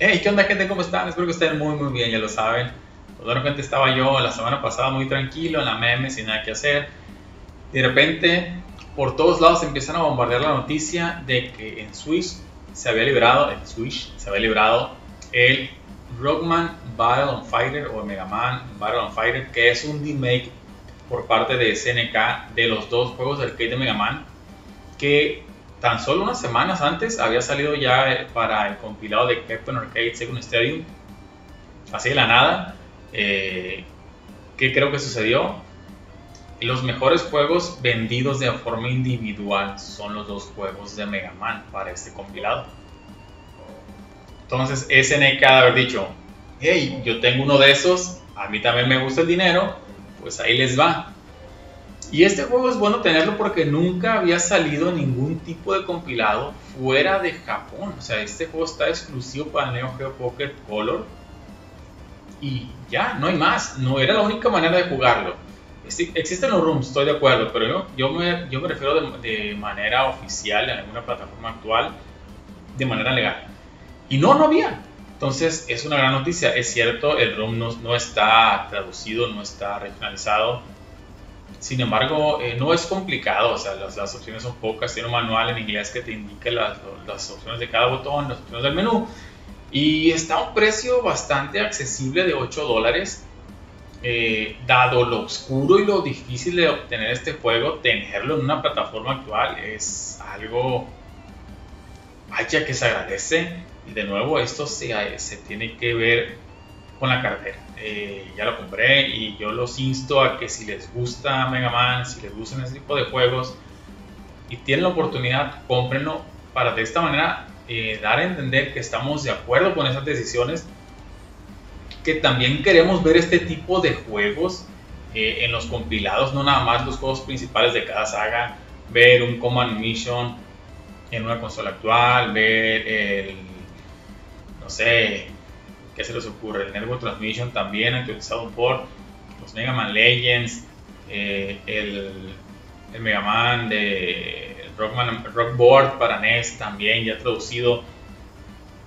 Hey, ¿qué onda gente? ¿Cómo están? Espero que estén muy muy bien, ya lo saben. Pues de repente estaba yo la semana pasada muy tranquilo en la meme, sin nada que hacer. De repente, por todos lados empiezan a bombardear la noticia de que en Switch se había librado, en Switch se había librado el Rockman Battle on Fighter o Mega Man Battle on Fighter, que es un remake por parte de SNK de los dos juegos de arcade de Mega Man, que tan solo unas semanas antes había salido ya para el compilado de Captain Arcade Second Stadium, así de la nada. Eh, ¿Qué creo que sucedió? Los mejores juegos vendidos de forma individual son los dos juegos de Mega Man para este compilado. Entonces SNK haber dicho, hey, yo tengo uno de esos, a mí también me gusta el dinero, pues ahí les va. Y este juego es bueno tenerlo porque nunca había salido ningún tipo de compilado fuera de Japón. O sea, este juego está exclusivo para Neo Geo Pocket Color. Y ya, no hay más. No era la única manera de jugarlo. Existen los rooms, estoy de acuerdo, pero yo, yo, me, yo me refiero de, manera oficial en alguna plataforma actual, de manera legal. Y no, no había. Entonces es una gran noticia. Es cierto, el room no, no está traducido, no está regionalizado sin embargo, eh, no es complicado, o sea, las, opciones son pocas. Tiene un manual en inglés que te indica las, las, opciones de cada botón, las opciones del menú. Y está a un precio bastante accesible de 8 dólares. Eh, dado lo oscuro y lo difícil de obtener este juego, tenerlo en una plataforma actual es algo, vaya que se agradece. Y de nuevo, esto se, se tiene que ver con la cartera. Eh, ya lo compré y yo los insto a que si les gusta Mega Man, si les gustan ese tipo de juegos y tienen la oportunidad, cómprenlo para de esta manera eh, dar a entender que estamos de acuerdo con esas decisiones, que también queremos ver este tipo de juegos eh, en los compilados, no nada más los juegos principales de cada saga, ver un Command Mission en una consola actual, ver el, no sé, ¿Qué se les ocurre? El Network Transmission también ha utilizado por los Mega Man Legends, eh, el, el, Mega Man de Rockman, Rockboard para NES también ya traducido.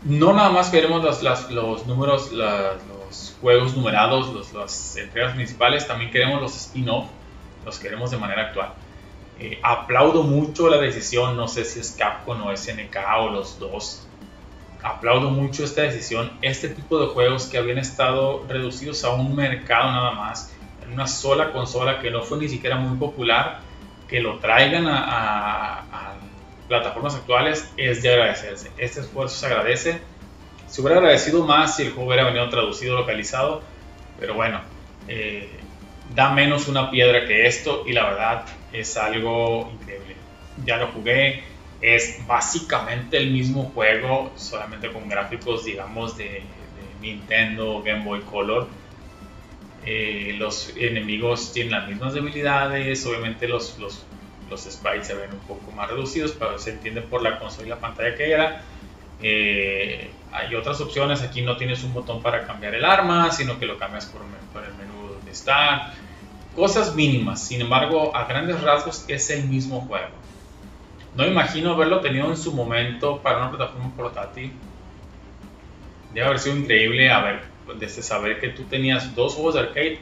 No nada más queremos los, los números, los juegos numerados, los, las entregas principales, también queremos los spin-off, los queremos de manera actual. Eh, aplaudo mucho la decisión, no sé si es Capcom o SNK o los dos, aplaudo mucho esta decisión. Este tipo de juegos que habían estado reducidos a un mercado nada más, en una sola consola que no fue ni siquiera muy popular, que lo traigan a, plataformas actuales es de agradecerse. Este esfuerzo se agradece. Se hubiera agradecido más si el juego hubiera venido traducido, localizado, pero bueno, eh, da menos una piedra que esto y la verdad es algo increíble. Ya lo jugué, es básicamente el mismo juego, solamente con gráficos, digamos, de, Nintendo Game Boy Color. Eh, los enemigos tienen las mismas debilidades, obviamente los, los, los, sprites se ven un poco más reducidos, pero se entiende por la consola y la pantalla que era. Eh, hay otras opciones, aquí no tienes un botón para cambiar el arma, sino que lo cambias por, por el menú donde está. Cosas mínimas, sin embargo, a grandes rasgos es el mismo juego. No imagino haberlo tenido en su momento para una plataforma portátil. Debe haber sido increíble haber, desde saber que tú tenías dos juegos de arcade,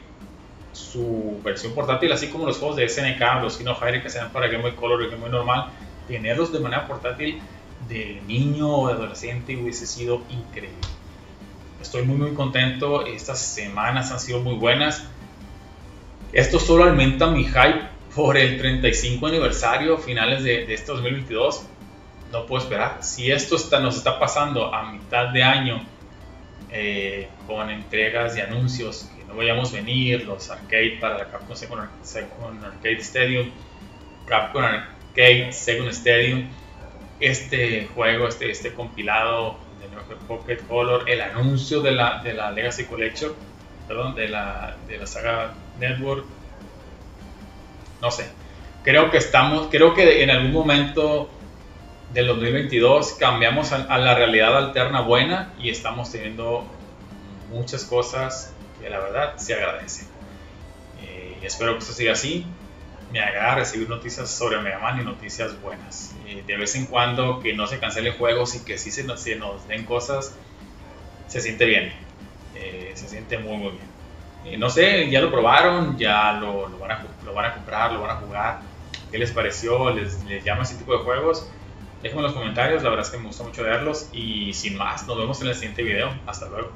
su versión portátil, así como los juegos de SNK, los Kino Fire que sean para Game Boy Color y Game Boy normal, tenerlos de manera portátil de niño o de adolescente hubiese sido increíble. Estoy muy muy contento, estas semanas han sido muy buenas. Esto solo aumenta mi hype por el 35 aniversario, finales de, este 2022. No puedo esperar. Si esto está, nos está pasando a mitad de año eh, con entregas de anuncios que no vayamos a venir, los arcade para la Capcom Second, Arcade Stadium, Capcom Arcade Second Stadium, este juego, este, este compilado de Pocket Color, el anuncio de la, de la Legacy Collection, perdón, de la, de la saga Network no sé. Creo que estamos, creo que en algún momento del 2022 cambiamos a, la realidad alterna buena y estamos teniendo muchas cosas que la verdad se agradecen. Eh, espero que esto siga así. Me agrada recibir noticias sobre Mega Man y noticias buenas. de vez en cuando que no se cancelen juegos y que sí se nos, se nos den cosas se siente bien. Eh, se siente muy, muy bien. Eh, no sé, ya lo probaron, ya lo, van a, comprar, lo van a jugar. ¿Qué les pareció? ¿Les, ¿Les llama ese tipo de juegos? Déjenme en los comentarios, la verdad es que me gusta mucho verlos. Y sin más, nos vemos en el siguiente video. Hasta luego.